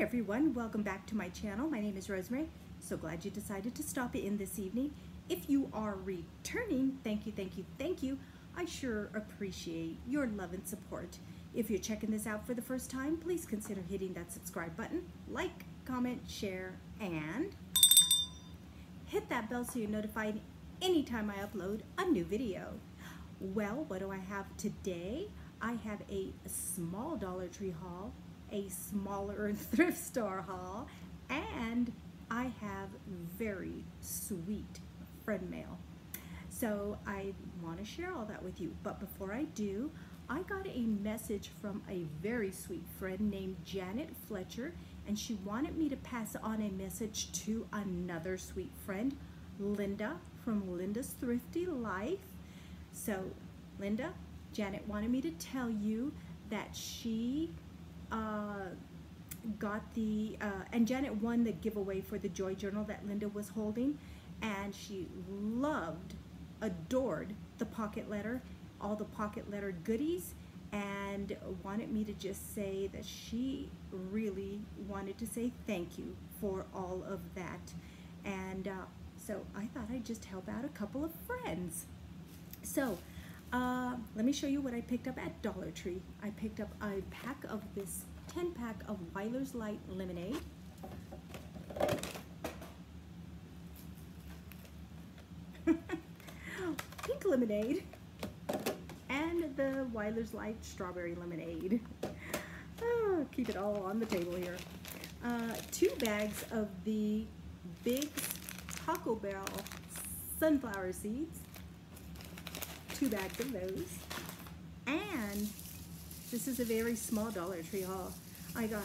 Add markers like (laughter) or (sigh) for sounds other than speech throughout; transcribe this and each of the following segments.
everyone, welcome back to my channel. My name is Rosemary. So glad you decided to stop in this evening. If you are returning, thank you, thank you, thank you. I sure appreciate your love and support. If you're checking this out for the first time, please consider hitting that subscribe button, like, comment, share, and hit that bell so you're notified anytime I upload a new video. Well, what do I have today? I have a small Dollar Tree haul a smaller (laughs) thrift store haul, and I have very sweet friend mail. So I want to share all that with you. But before I do, I got a message from a very sweet friend named Janet Fletcher, and she wanted me to pass on a message to another sweet friend, Linda from Linda's Thrifty Life. So, Linda, Janet wanted me to tell you that she uh, got the, uh, and Janet won the giveaway for the Joy Journal that Linda was holding, and she loved, adored the pocket letter, all the pocket letter goodies, and wanted me to just say that she really wanted to say thank you for all of that. And uh, so I thought I'd just help out a couple of friends. So uh, let me show you what I picked up at Dollar Tree. I picked up a pack of this 10 pack of Wyler's Light Lemonade. (laughs) Pink lemonade and the Wyler's Light Strawberry Lemonade. Oh, keep it all on the table here. Uh, two bags of the Big Taco Bell sunflower seeds two bags of those. And this is a very small Dollar Tree haul. I got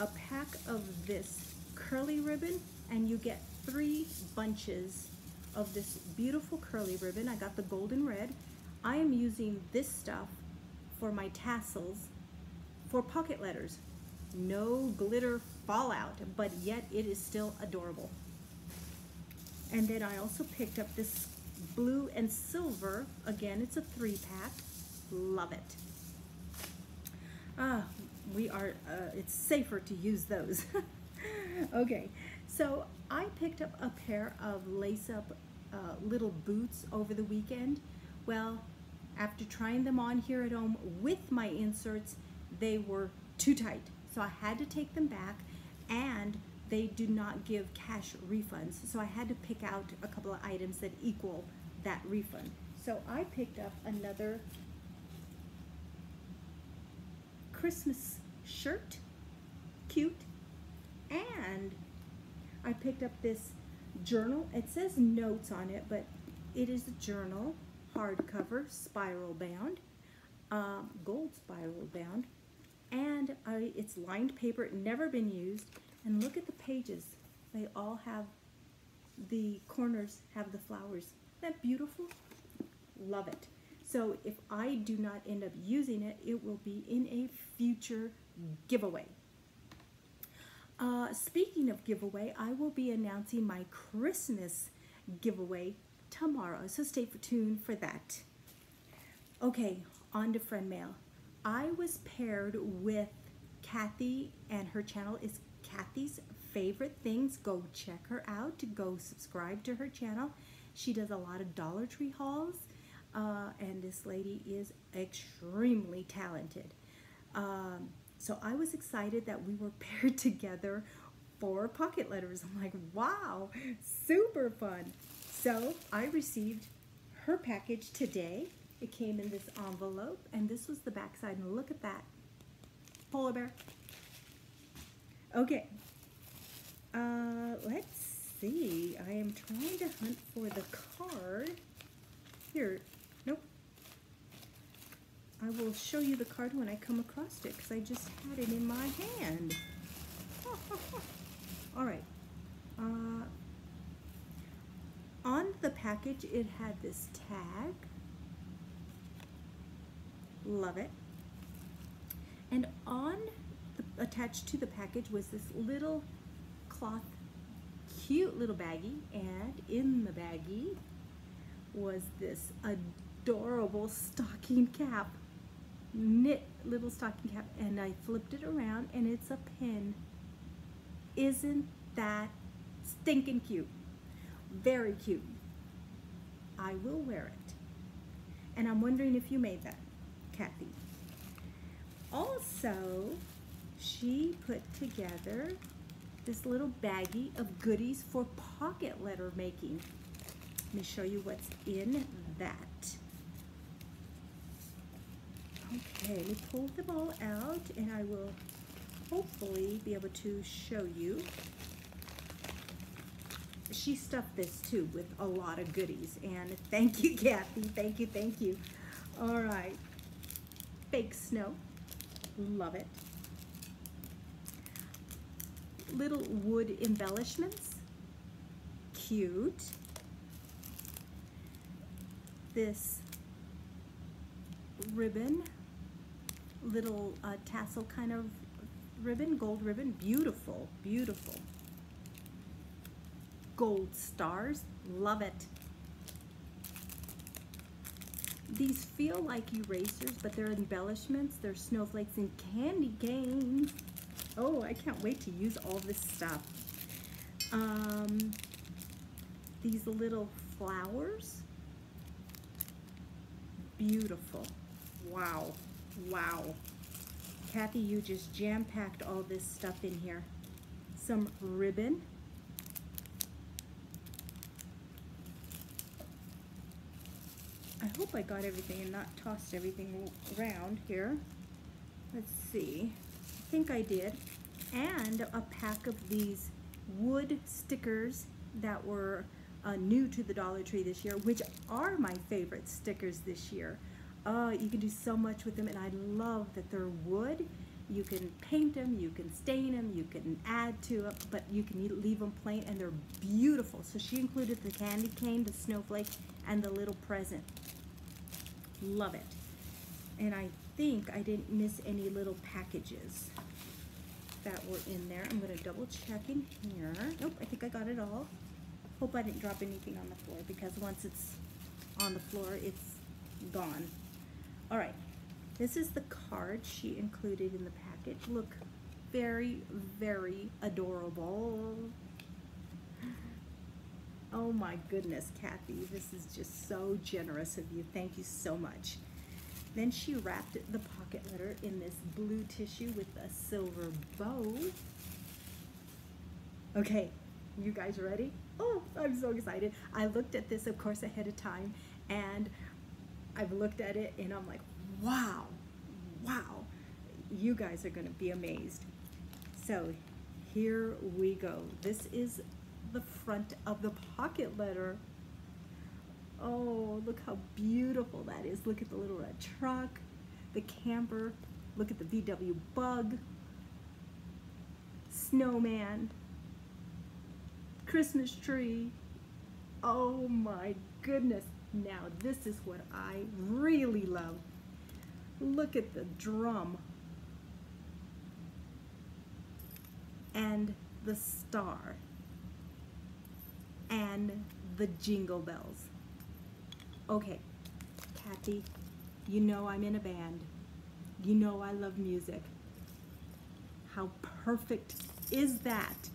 a pack of this curly ribbon and you get three bunches of this beautiful curly ribbon. I got the golden red. I am using this stuff for my tassels for pocket letters. No glitter fallout, but yet it is still adorable. And then I also picked up this blue and silver. Again, it's a three pack. Love it. Ah, we are, uh, it's safer to use those. (laughs) okay, so I picked up a pair of lace-up uh, little boots over the weekend. Well, after trying them on here at home with my inserts, they were too tight. So I had to take them back and they do not give cash refunds. So I had to pick out a couple of items that equal that refund. So I picked up another Christmas shirt, cute, and I picked up this journal. It says notes on it, but it is a journal, hardcover, spiral bound, um, gold spiral bound, and I, it's lined paper, never been used, and look at the pages. They all have, the corners have the flowers that beautiful? Love it. So if I do not end up using it, it will be in a future giveaway. Uh, speaking of giveaway, I will be announcing my Christmas giveaway tomorrow, so stay tuned for that. Okay, on to friend mail. I was paired with Kathy, and her channel is Kathy's Favorite Things. Go check her out. To go subscribe to her channel. She does a lot of Dollar Tree hauls, uh, and this lady is extremely talented. Um, so I was excited that we were (laughs) paired together for pocket letters. I'm like, wow, super fun. So I received her package today. It came in this envelope, and this was the backside, and look at that. Polar bear. Okay, uh, let's see. I am trying to hunt for the card. Here, nope. I will show you the card when I come across it because I just had it in my hand. (laughs) All right. Uh, on the package, it had this tag. Love it. And on attached to the package was this little cloth cute little baggie and in the baggie was this adorable stocking cap knit little stocking cap and I flipped it around and it's a pin Isn't that stinking cute? Very cute. I will wear it. And I'm wondering if you made that, Kathy. Also, she put together this little baggie of goodies for pocket letter making. Let me show you what's in that. Okay, let me pull them all out and I will hopefully be able to show you. She stuffed this too with a lot of goodies and thank you (laughs) Kathy, thank you, thank you. All right, fake snow, love it. Little wood embellishments, cute. This ribbon little uh, tassel kind of ribbon, gold ribbon, beautiful, beautiful. Gold stars, love it. These feel like erasers, but they're embellishments. They're snowflakes and candy canes. Oh, I can't wait to use all this stuff. Um, these little flowers, beautiful. Wow. Wow. Kathy, you just jam-packed all this stuff in here. Some ribbon. I hope I got everything and not tossed everything around here. Let's see. Think I did. And a pack of these wood stickers that were uh, new to the Dollar Tree this year, which are my favorite stickers this year. Oh, you can do so much with them, and I love that they're wood. You can paint them, you can stain them, you can add to them, but you can leave them plain, and they're beautiful. So she included the candy cane, the snowflake, and the little present. Love it. And I think I didn't miss any little packages that were in there. I'm gonna double check in here. Nope, I think I got it all. Hope I didn't drop anything on the floor because once it's on the floor, it's gone. All right, this is the card she included in the package. Look, very, very adorable. Oh my goodness, Kathy, this is just so generous of you. Thank you so much. Then she wrapped the pocket letter in this blue tissue with a silver bow. Okay, you guys ready? Oh, I'm so excited. I looked at this, of course, ahead of time, and I've looked at it and I'm like, wow, wow, you guys are gonna be amazed. So here we go. This is the front of the pocket letter. Oh, look how beautiful that is. Look at the little red truck, the camper, look at the VW bug, snowman, Christmas tree. Oh my goodness. Now this is what I really love. Look at the drum and the star and the jingle bells. Okay, Kathy, you know I'm in a band. You know I love music. How perfect is that?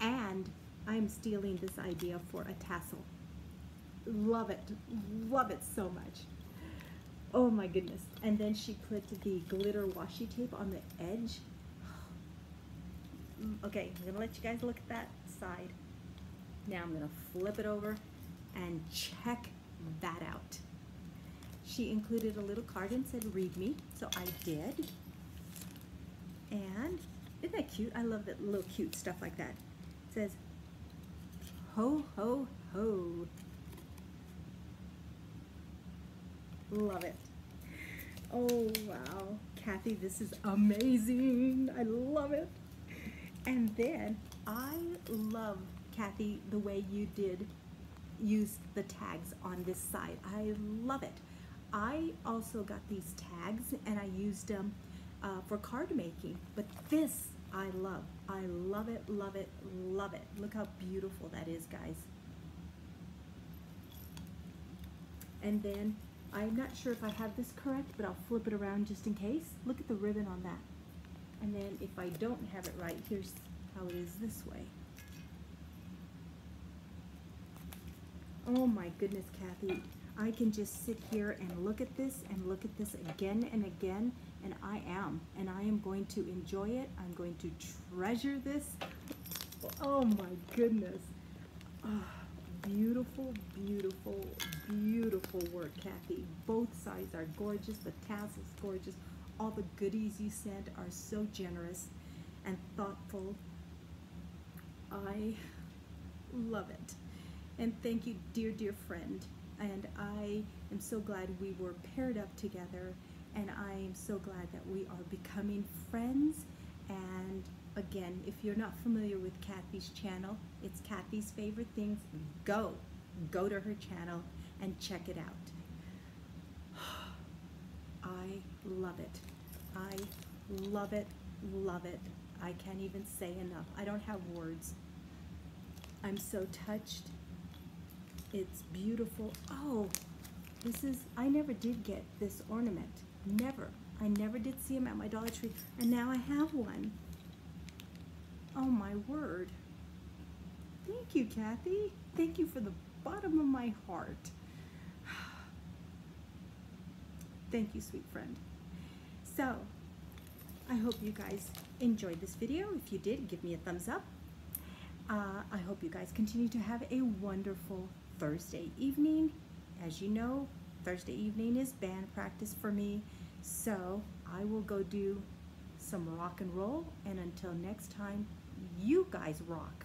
And I'm stealing this idea for a tassel. Love it, love it so much. Oh my goodness. And then she put the glitter washi tape on the edge. (sighs) Okay, I'm gonna let you guys look at that side. Now I'm gonna flip it over and check that out. She included a little card and said, read me, so I did. And isn't that cute? I love that little cute stuff like that. It says, ho, ho, ho. Love it. Oh, wow. Kathy, this is amazing. I love it. And then I love, Kathy, the way you did use the tags on this side. I love it. I also got these tags and I used them uh, for card making, but this I love. I love it, love it, love it. Look how beautiful that is, guys. And then I'm not sure if I have this correct, but I'll flip it around just in case. Look at the ribbon on that. And then if I don't have it right, here's how it is this way. Oh my goodness, Kathy. I can just sit here and look at this and look at this again and again, and I am. And I am going to enjoy it. I'm going to treasure this. Oh my goodness. Oh, beautiful, beautiful, beautiful work, Kathy. Both sides are gorgeous. The tassels gorgeous. All the goodies you sent are so generous and thoughtful. I love it. And thank you, dear, dear friend. And I am so glad we were paired up together. And I am so glad that we are becoming friends. And again, if you're not familiar with Kathy's channel, it's Kathy's Favorite Things. Go, go to her channel and check it out. (sighs) I love it. I love it, love it. I can't even say enough. I don't have words. I'm so touched. It's beautiful. Oh, this is, I never did get this ornament. Never. I never did see them at my Dollar Tree. And now I have one. Oh my word. Thank you, Kathy. Thank you for the bottom of my heart. (sighs) Thank you, sweet friend. So, I hope you guys enjoyed this video. If you did, give me a thumbs up. Uh, I hope you guys continue to have a wonderful Thursday evening. As you know, Thursday evening is band practice for me. So I will go do some rock and roll. And until next time, you guys rock.